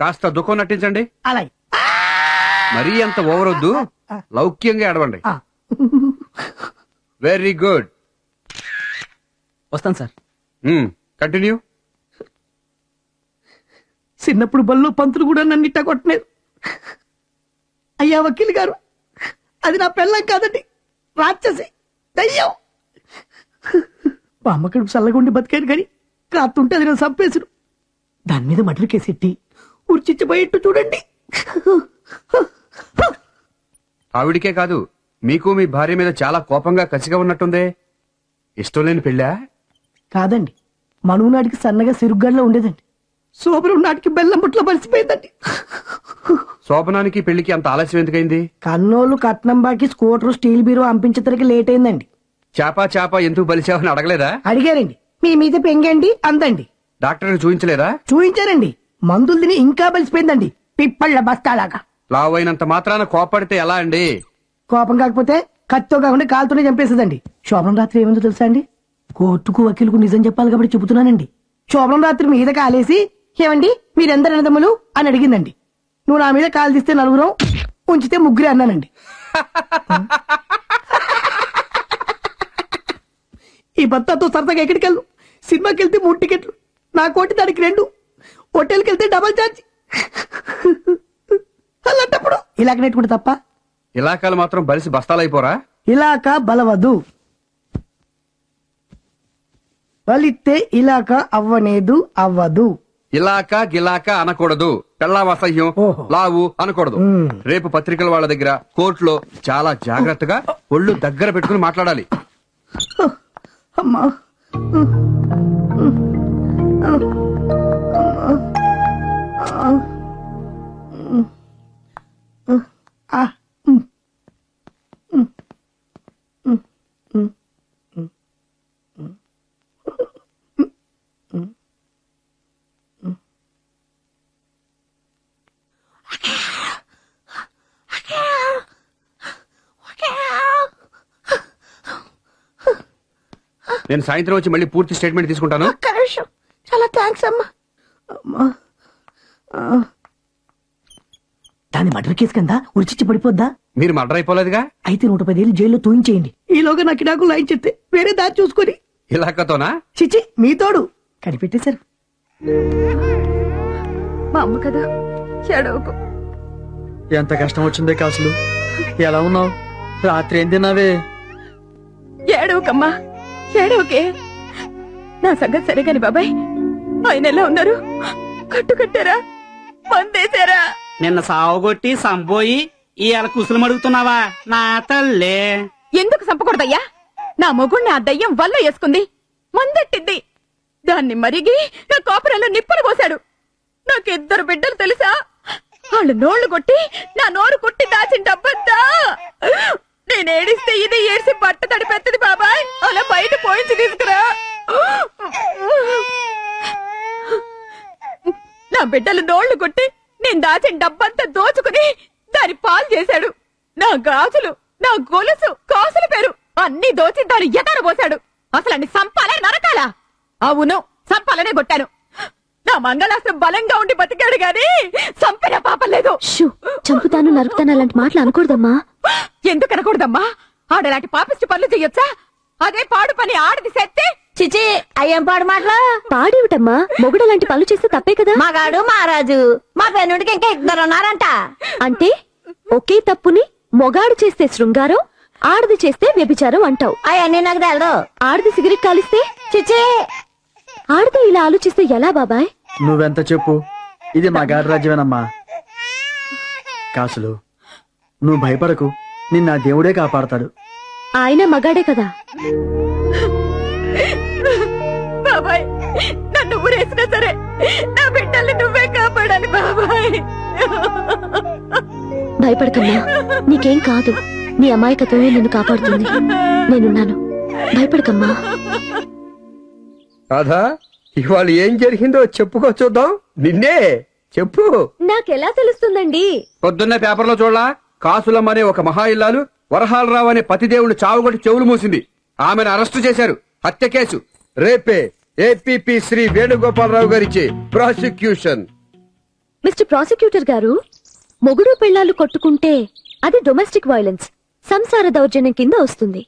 కాస్త దుఃఖం నటించండి. అలాగే. మరీ అంత ఓవర్ వద్దు. లౌక్యంగా ఏడవండి. ఆ. వెరీ గుడ్ వస్తాను సార్. కంటిన్యూ చిన్నప్పుడు బల్లో పంతులు కూడా నన్ను ఇట్ట కొట్టలేదు. అయ్యా వకీల్ గారు అది నా పెళ్ళం కాదండి. రాక్షసి దయ్యం. మా అమ్మ కడుపు చల్లగుండి బతికాను కానీ కాతుంటే అది నన్ను చంపేసుడు దాని మీద మటర్ కేసెట్టి ఉర్చిచ్చిపోయేట్టు చూడండి. ఆవిడికే కాదు మీకు మీ భార్య మీద చాలా కోపంగా కసిగా ఉన్నట్టుందే. ఇష్టం లేని పెళ్ళా? కాదండి మనువు నాటికి సన్నగా సిరుగ్గల్లో ఉండేదండి. శోభనం నాటికి బెల్లం బుట్లో మలిసిపోయిందండి శోభనానికి పెళ్ళికి అంత ఆలస్యం ఎందుకైంది? కన్నోళ్ళు కట్నం బాకి స్కూటర్ స్టీల్ బీరో అంపించేసరికి లేట్ అయిందండి. చేప చేప ఎందుకు బలిచావని అడగలేదా? అడిగారండి. మీ మీద పెంగండి అందండి. డాక్టర్ చూపించలేదా చూయించారండి. మందులు తిని ఇంకా బలిసిపోయిందండి. పిప్పళ్ళ బస్తాలాగా. లావు అయినంత మాత్రాన కోపడితే ఎలా అండి? కోపం కాకపోతే కత్తితో కాకుండా కాలుతోనే చంపేస్తుందండి. శోభనం రాత్రి ఏముందో తెలుసా అండి? కోర్టుకు వకీలుకు నిజం చెప్పాలి కాబట్టి చెబుతున్నానండి. శోభనం రాత్రి మీద కాలేసి ఏమండి మీరెందరు అన్నదమ్ములు అని అడిగిందండి. నువ్వు నా మీద కాలు తీస్తే నలుగురం ఉంచితే ముగ్గురే అన్నానండి. ఈ భర్తతో సరదాగా ఎక్కడికి వెళ్ళు సినిమాకి వెళ్తే మూడు టికెట్లు నా కోటి దానికి రెండు. హోటల్కి వెళ్తే డబల్ ఛార్జ్. అలాంటప్పుడు ఇలాగ నెట్టుకుంటే తప్ప? ఇలాకాలు మాత్రం బలిసి బస్తాలైపోరా ఇలాక బలవదు. బలిస్తే ఇలాక అవ్వనేదు అవ్వదు. ఇలాక గిలాక అనకూడదు. పెళ్ళాం అసహ్యం ఓహో. లావు అనకూడదు. మ్మ్. రేపు పత్రికల వాళ్ళ దగ్గర కోర్టులో చాలా జాగ్రత్తగా ఒళ్ళు దగ్గర పెట్టుకుని మాట్లాడాలి. అమ్మా. నేను సాయంత్రం వచ్చి మళ్ళీ పూర్తి స్టేట్మెంట్ తీసుకుంటాను. చాలా థ్యాంక్స్ అమ్మా. అమ్మా. ఆ. దాని మర్డర్ కేసు కింద ఉరిచిచ్చి పడిపోద్దా? మీరు మర్డర్ అయిపోలేదుగా? అయితే నూట పదేళ్ళు జైల్లో తూయించేయండి. ఈలోగా నాకు నాకు లైన్ చెప్తే వేరే దారి చూసుకొని. ఇలాకతోనా? చిచి మీ తోడు. కనిపెట్టేశారు మా అమ్మ కదా ఏడవకు. ఎంత కష్టం వచ్చిందే కాసులు? ఎలా ఉన్నావు? రాత్రి ఏం తిన్నావే? ఏడవకమ్మా ఏడవకే. నా సంగతి సరే కాని బాబాయ్ ఆయన ఎలా ఉన్నారు? కట్టు కట్టారా? మందేశారా? నిన్న సావుగొట్టి సంపోయి ఇవాళ కుసులు అడుగుతున్నావా నా తల్లే. ఎందుకు చంపకూడదయ్యా నా మొగుణ్ణి ఆ దయ్యం వల్ల వేసుకుంది. మందెట్టింది. దాన్ని మరిగి నా కోపరంలో నిప్పులు పోశాడు నాకిద్దరు బిడ్డలు తెలుసా? వాళ్ళు నోళ్ళు కొట్టి నా నోరు కుట్టి దాచిన డబ్బంతా. నేను ఏడిస్తే ఇది ఏడిసి బట్ట తడిపెత్తది బాబాయ్. అలా బయట పోయించి తీసుకురా. నా బిడ్డలు నోళ్ళు కొట్టి నేను దాచిన డబ్బంతా దోచుకుని దాని పాలు చేశాడు. నా గాజులు నా గొలుసు కాసుల పేరు అన్ని దోచి దాని ఎదర పోశాడు. అసలు అన్ని సంపాలే నరకాలా? అవును సంపాలనే కొట్టాను. నా మంగళాస్త్రం బలంగా ఉండి బతికాడు గాని సంపిన పాపం లేదు. షూ చంపుతాను నరుకుతాను అలాంటి మాటలు అనకూడదమ్మా. ఎందుకు అనకూడదమ్మా ఆడలాంటి పాపిష్టి పనులు చెయ్యొచ్చా అదే పాడు పని ఆడది సెత్తే చిచి అయ్యం పాడు మాటలు? పాడేవిటమ్మా మొగుడు అలాంటి పనులు చేస్తే తప్పే కదా? మగాడు మహారాజు. మా పెన్నుడికి ఇంకా ఇద్దరు ఉన్నారంట. అంటే ఒకే తప్పుని మొగాడు చేస్తే శృంగారం ఆడది చేస్తే వ్యభిచారం అంటావు. అవన్నీ నాకు తెలదు. ఆడది సిగరెట్ కాలిస్తే? చిచి! ఆడది ఇలా ఆలోచిస్తే ఎలా బాబాయ్? నువ్వెంత చెప్పు? ఇది మా గాడి రాజ్యమేనమ్మా. కాసులు నువ్వు భయపడకు. నిన్న దేవుడే కాపాడతాడు. ఆయన మగాడే కదా. ఊరేసినా సరే నా బిడ్డల్ని నువ్వే కాపాడాలి బాబాయ్. భయపడకమ్మా నీకేం కాదు. నీ అమాయకత్వమే నిన్ను కాపాడుతుంది. నేనున్నాను. భయపడకమ్మా. రాధా ఇవాళ ఏం జరిగిందో చెప్పుకో చూద్దాం. నిన్నే చెప్పు. నాకెలా తెలుస్తుందండి? పొద్దున్న పేపర్లో చూడలా కాసులమ్మనే ఒక మహా ఇల్లాలు వరహాలరావు అనే పతిదేవుడు చావుగొట్టి చెవులు మూసింది. ఆమెను అరెస్టు చేశారు. హత్య కేసు. రేపే. ఏపీపీ శ్రీ వేణుగోపాలరావు గారిచే ప్రాసిక్యూషన్. మిస్టర్ ప్రాసిక్యూటర్ గారు మొగుడు పెళ్ళాలు కొట్టుకుంటే అది డొమెస్టిక్ వైలెన్స్ సంసార దౌర్జన్యం కింద వస్తుంది.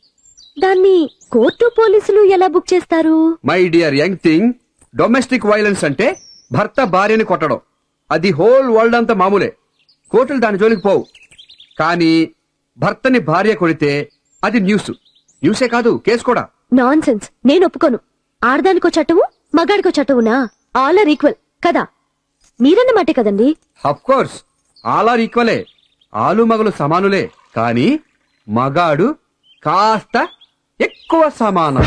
దాన్ని కోర్టు పోలీసులు ఎలా బుక్ చేస్తారు? My dear young thing domestic violence అంటే భర్త భార్యని కొట్టడం. అది హోల్ వరల్డ్ అంతా మామూలే. కోర్టులు దాని జోలికి పోవు. కానీ భర్తని భార్య కొడితే అది న్యూస్. న్యూసే కాదు కేసు కూడా. నాన్ సెన్స్ నేను ఒప్పుకోను. ఆడదానికో చట్టము మగాడికో చట్టమునా? ఆల్ ఆర్ ఈక్వల్ కదా? మీరన్నమాటే కదండి? అఫ్ కోర్స్ ఆల్ ఆర్ ఈక్వలే ఆలు మగలు సమానులే. కానీ మగాడు కాస్త ఎక్కువ సమానం.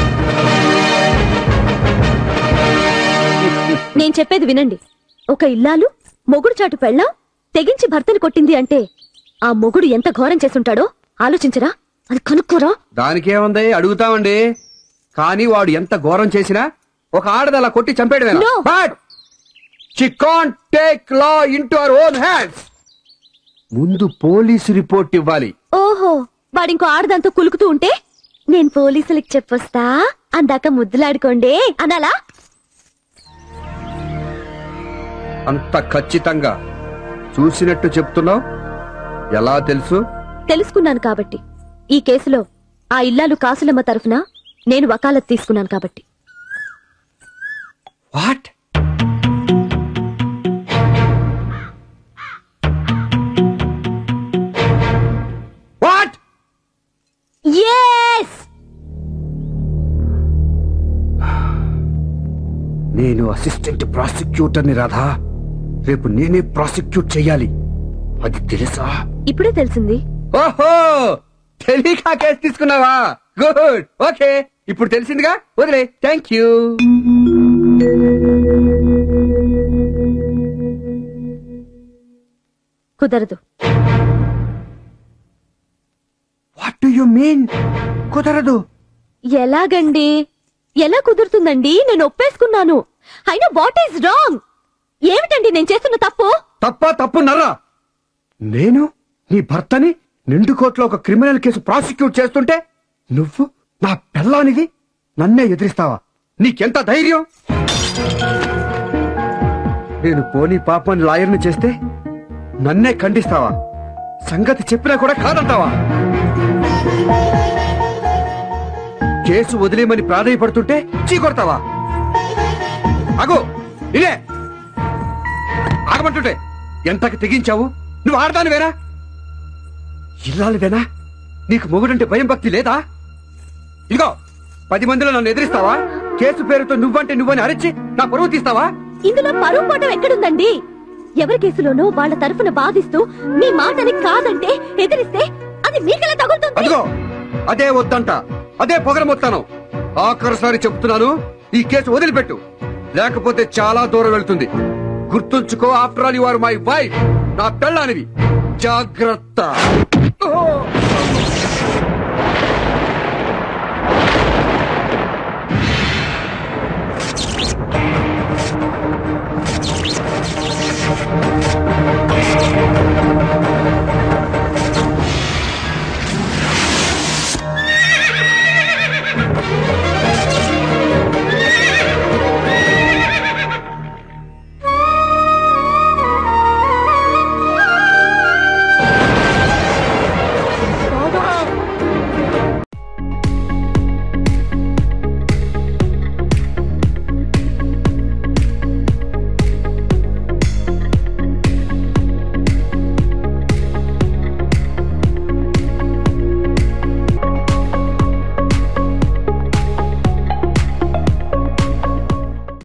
నేను చెప్పేది వినండి. ఒక ఇల్లాలు మొగుడు చాటు పెళ్ళం తెగించి భర్తని కొట్టింది అంటే ఆ మొగుడు ఎంత ఘోరం చేసుంటాడో ఆలోచించరా? అది కనుక్కోరా? దానికేముంది అడుగుతామండి. కానీ వాడు ఎంత ఘోరం చేసినా ఒక ఆడది అలా కొట్టి చంపేయడమేనా? No. But she can't take law into our own hands ముందు పోలీసు రిపోర్ట్ ఇవ్వాలి. ఓహో వాడింకో ఆడదాంతో కులుకుతూ ఉంటే నేను పోలీసులకు చెప్పొస్తా? అందాక ముద్దులాడుకోండి అనాలా? అంత ఖచ్చితంగా చూసినట్టు చెప్తున్నావు? ఎలా తెలుసు? తెలుసుకున్నాను కాబట్టి. ఈ కేసులో ఆ ఇల్లాలు కాసులమ్మ తరఫున? నేను వకాలత్ తీసుకున్నాను కాబట్టి. వాట్? వాట్? ఎస్ నేను అసిస్టెంట్ ప్రాసిక్యూటర్ని రాధా. రేపు నేనే ప్రాసిక్యూట్ చెయ్యాలి అది తెలుసా? ఇప్పుడే తెలిసింది. ఓహో! తెలియక కేసు తీసుకున్నావా? గుడ్ ఓకే ఇప్పుడు తెలిసిందిగా? వదిలే. థ్యాంక్ యూ కుదరదు. వాట్ డు యు మీన్ కుదరదు. ఎలాగండి? ఎలా కుదురుతుందండి? నేను ఒప్పేసుకున్నాను. అయినా వాట్ ఈస్ రాంగ్ ఏమిటండి నేను చేస్తున్న తప్పు? తప్ప తప్పు నర్రా. నేను? నీ భర్తని నిండు కోర్టులో ఒక క్రిమినల్ కేసు ప్రాసిక్యూట్ చేస్తుంటే నువ్వు నా పెళ్ళానివి? నన్నే ఎదిరిస్తావా? నీకెంత ధైర్యం? నేను పోనీ పాపని లాయర్ని చేస్తే నన్నే ఖండిస్తావా? సంగతి చెప్పినా కూడా కాదంటావా? కేసు వదిలేమని ప్రాధాయపడుతుంటే చీకొడతావా అగో ఇదే ఆగమంటుంటే ఎంతకి తెగించావు? నువ్వు ఆడదాని వేరా ఇల్లాలివేనా? నీకు మొగుడంటే భయం భక్తి లేదా? ఇదిగో పది మందిలో నన్ను ఎదిరిస్తావా? కేసు పేరుతో నువ్వంటే నువ్వని అరిచి నా పరువు తీస్తావా? ఇందులో పరువు పోవటం ఎక్కడుందండి? ఎవరి కేసులోనూ వాళ్ళ తరఫున బాధిస్తూ మీ మాటని కాదంటే ఎదిరిస్తే అది మీకెలా తగులుతుంది? అదిగో అదే వద్దంట. అదే పొగరమొత్తాను. ఆఖరిసారి చెప్తున్నాను ఈ కేసు వదిలిపెట్టు. లేకపోతే చాలా దూరం వెళ్తుంది. గుర్తుంచుకో after all you are my wife. నా పెళ్ళానివి. జాగ్రత్త!